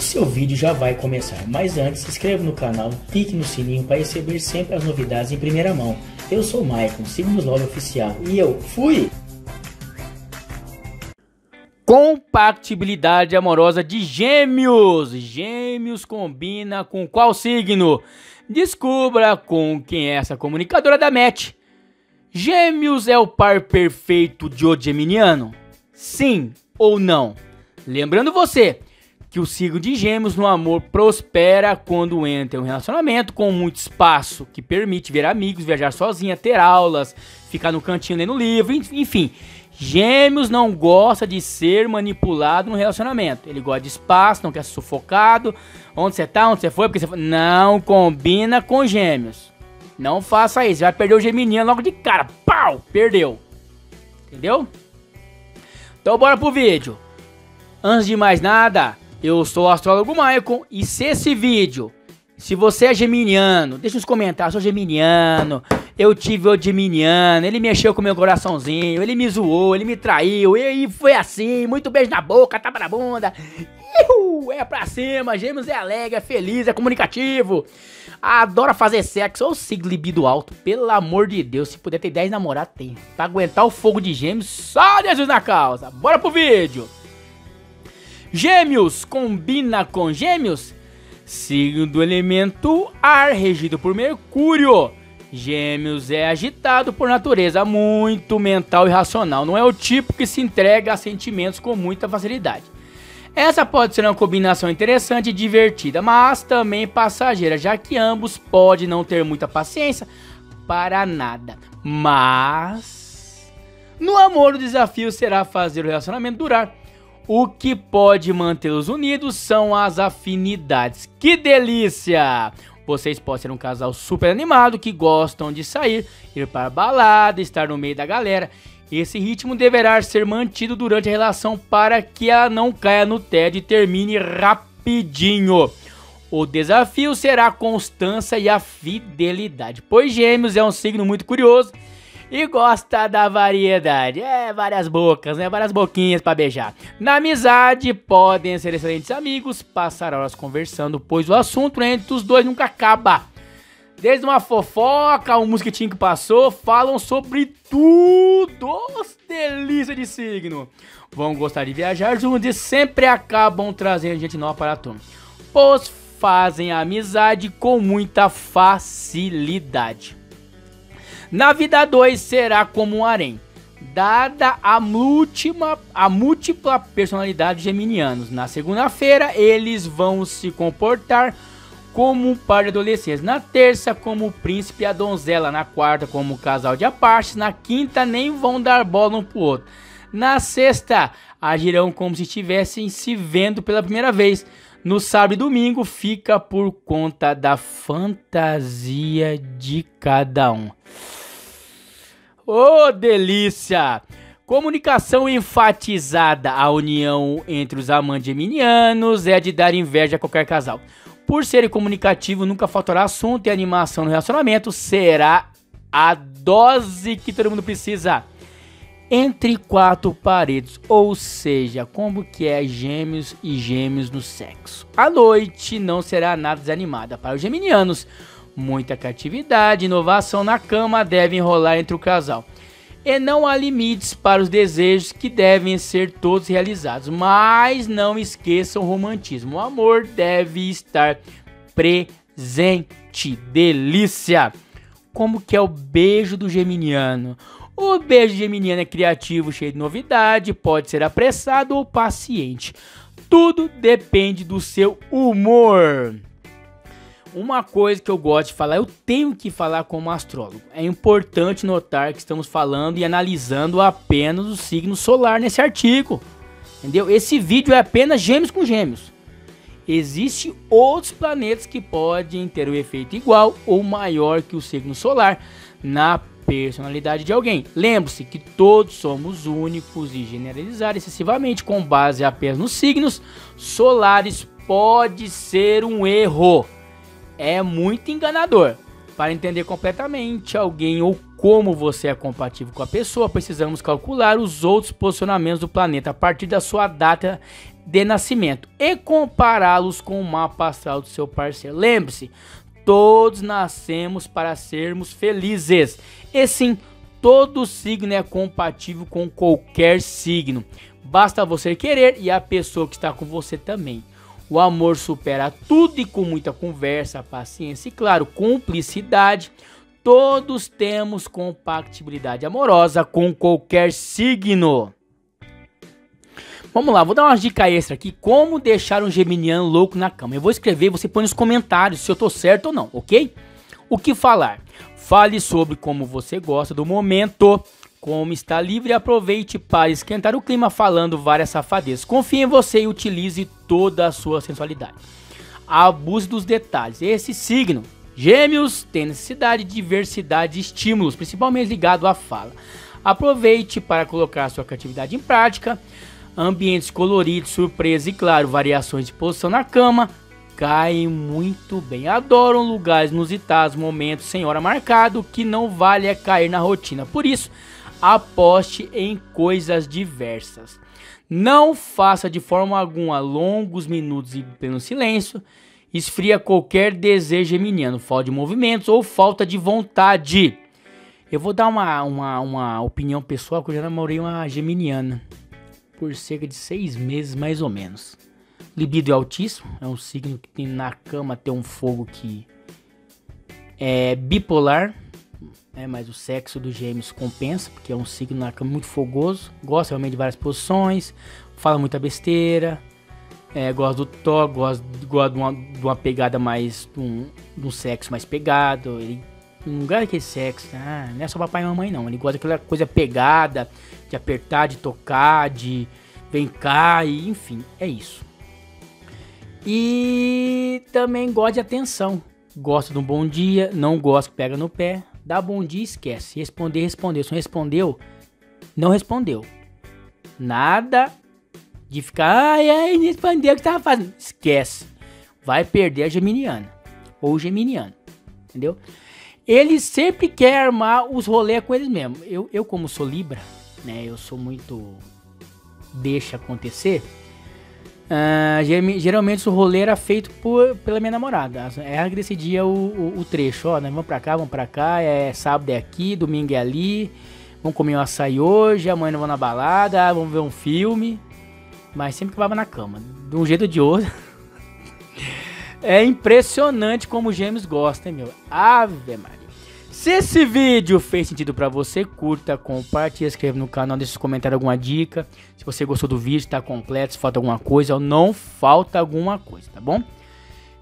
Seu vídeo já vai começar, mas antes se inscreva no canal, clique no sininho para receber sempre as novidades em primeira mão. Eu sou o Maicon, siga-nos Love Oficial e eu fui! Compatibilidade amorosa de gêmeos. Gêmeos combina com qual signo? Descubra com quem é essa comunicadora da match. Gêmeos é o par perfeito de o geminiano? Sim ou não? Lembrando você que o signo de Gêmeos no amor prospera quando entra em um relacionamento com muito espaço, que permite ver amigos, viajar sozinha, ter aulas, ficar no cantinho lendo livro, enfim. Gêmeos não gosta de ser manipulado no relacionamento. Ele gosta de espaço, não quer ser sufocado. Onde você tá, onde você foi, porque você foi. Não combina com gêmeos. Não faça isso, vai perder o geminiano logo de cara. Pau! Perdeu. Entendeu? Então bora pro vídeo. Antes de mais nada, eu sou o astrólogo Maicon e se esse vídeo, se você é geminiano, deixa nos comentários, sou geminiano, eu tive o geminiano, ele mexeu com meu coraçãozinho, ele me zoou, ele me traiu, e foi assim, muito beijo na boca, tapa na bunda. É pra cima, gêmeos é alegre, é feliz, é comunicativo. Adora fazer sexo ou siglo libido alto. Pelo amor de Deus, se puder ter 10 namorados, tem. Pra aguentar o fogo de gêmeos, só Jesus na causa. Bora pro vídeo. Gêmeos combina com gêmeos? Signo do elemento ar, regido por Mercúrio. Gêmeos é agitado por natureza, muito mental e racional. Não é o tipo que se entrega a sentimentos com muita facilidade. Essa pode ser uma combinação interessante e divertida, mas também passageira, já que ambos podem não ter muita paciência para nada. Mas no amor o desafio será fazer o relacionamento durar. O que pode mantê-los unidos são as afinidades. Que delícia! Vocês podem ser um casal super animado que gostam de sair, ir para a balada, estar no meio da galera esse ritmo deverá ser mantido durante a relação para que ela não caia no tédio e termine rapidinho. O desafio será a constância e a fidelidade, pois Gêmeos é um signo muito curioso e gosta da variedade. É, várias bocas, né? Várias boquinhas para beijar. Na amizade, podem ser excelentes amigos, passar horas conversando, pois o assunto entre os dois nunca acaba. Desde uma fofoca, um mosquitinho que passou, falam sobre tudo. Delícia de signo. Vão gostar de viajar juntos e sempre acabam trazendo gente nova para a turma. Pois fazem amizade com muita facilidade. Na vida 2 será como um harém. Dada a múltipla, a múltipla personalidade geminianos. Na segunda-feira, eles vão se comportar como um par de adolescentes. Na terça, como o príncipe e a donzela. Na quarta, como casal de apartes. Na quinta, nem vão dar bola um pro outro. Na sexta, agirão como se estivessem se vendo pela primeira vez. No sábado e domingo, fica por conta da fantasia de cada um. Oh, delícia! Comunicação enfatizada. A união entre os amantes geminianos é de dar inveja a qualquer casal. Por ser comunicativo, nunca faltará assunto e animação no relacionamento será a dose que todo mundo precisa. Entre quatro paredes, ou seja, como que é gêmeos e gêmeos no sexo. A noite não será nada desanimada para os geminianos. Muita criatividade inovação na cama devem rolar entre o casal e não há limites para os desejos que devem ser todos realizados. Mas não esqueçam o romantismo. O amor deve estar presente. Delícia! Como que é o beijo do geminiano? O beijo geminiano é criativo, cheio de novidade, pode ser apressado ou paciente. Tudo depende do seu humor. Uma coisa que eu gosto de falar, eu tenho que falar como astrólogo. É importante notar que estamos falando e analisando apenas o signo solar nesse artigo. Entendeu? Esse vídeo é apenas gêmeos com gêmeos. Existem outros planetas que podem ter um efeito igual ou maior que o signo solar na personalidade de alguém. Lembre-se que todos somos únicos e generalizar excessivamente com base apenas nos signos solares pode ser um erro é muito enganador. Para entender completamente alguém ou como você é compatível com a pessoa, precisamos calcular os outros posicionamentos do planeta a partir da sua data de nascimento e compará-los com o mapa astral do seu parceiro. Lembre-se, todos nascemos para sermos felizes. E sim, todo signo é compatível com qualquer signo. Basta você querer e a pessoa que está com você também. O amor supera tudo e com muita conversa, paciência e, claro, cumplicidade. Todos temos compatibilidade amorosa com qualquer signo. Vamos lá, vou dar uma dica extra aqui. Como deixar um geminiano louco na cama. Eu vou escrever, você põe nos comentários se eu tô certo ou não, ok? O que falar? Fale sobre como você gosta do momento, como está livre aproveite para esquentar o clima falando várias safadezas. Confie em você e utilize toda a sua sensualidade. Abuse dos detalhes. Esse signo, gêmeos, tem necessidade de diversidade de estímulos, principalmente ligado à fala. Aproveite para colocar sua criatividade em prática ambientes coloridos, surpresa e, claro, variações de posição na cama, caem muito bem. Adoram lugares inusitados, momentos sem hora marcado, que não vale é cair na rotina. Por isso, aposte em coisas diversas. Não faça de forma alguma longos minutos em pleno silêncio. Esfria qualquer desejo geminiano, falta de movimentos ou falta de vontade. Eu vou dar uma, uma, uma opinião pessoal que eu já namorei uma geminiana por cerca de seis meses, mais ou menos. Libido é altíssimo, é um signo que tem na cama tem um fogo que é bipolar, é, mas o sexo dos gêmeos compensa, porque é um signo na muito fogoso, gosta realmente de várias posições, fala muita besteira, é, gosta do toque, gosta, gosta de, uma, de uma pegada mais, de um, de um sexo mais pegado, ele não gosta daquele sexo, ah, não é só papai e mamãe não, ele gosta daquela coisa pegada, de apertar, de tocar, de vem cá, e enfim, é isso. E também gosta de atenção. Gosta de um bom dia, não gosta que pega no pé. Dá bom dia esquece. Responder, respondeu. Se não respondeu, não respondeu. Nada de ficar, ai, ai, respondeu o que tava fazendo. Esquece. Vai perder a geminiana. Ou geminiano. Entendeu? Ele sempre quer armar os rolês com eles mesmo. Eu, eu como sou Libra, né? Eu sou muito deixa acontecer. Uh, geralmente o rolê era feito por, pela minha namorada. Ela decidia o, o, o trecho. Ó, nós vamos pra cá, vamos pra cá. É sábado é aqui, domingo é ali. Vamos comer um açaí hoje. Amanhã vamos na balada. Vamos ver um filme. Mas sempre que vava na cama. De um jeito ou de outro. é impressionante como o Gêmeos gosta, hein, meu? Ave Maria. Se esse vídeo fez sentido para você, curta, compartilhe, inscreva no canal, deixe nos comentários alguma dica. Se você gostou do vídeo, está completo, se falta alguma coisa ou não falta alguma coisa, tá bom?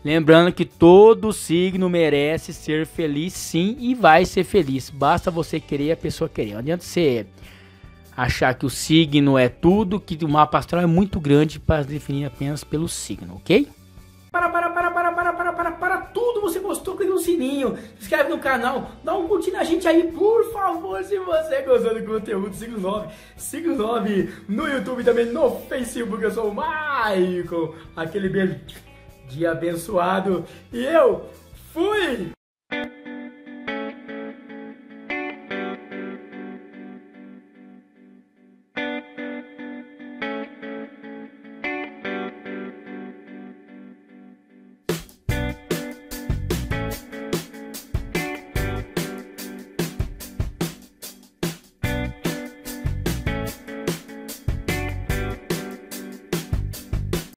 Lembrando que todo signo merece ser feliz sim e vai ser feliz. Basta você querer a pessoa querer. Não adianta você achar que o signo é tudo, que o mapa astral é muito grande para definir apenas pelo signo, ok? Clica no sininho, se inscreve no canal, dá um curtir na gente aí, por favor, se você gostou do conteúdo, signo 9, signo 9 no YouTube também no Facebook. Eu sou o Maicon. Aquele beijo de abençoado. E eu fui!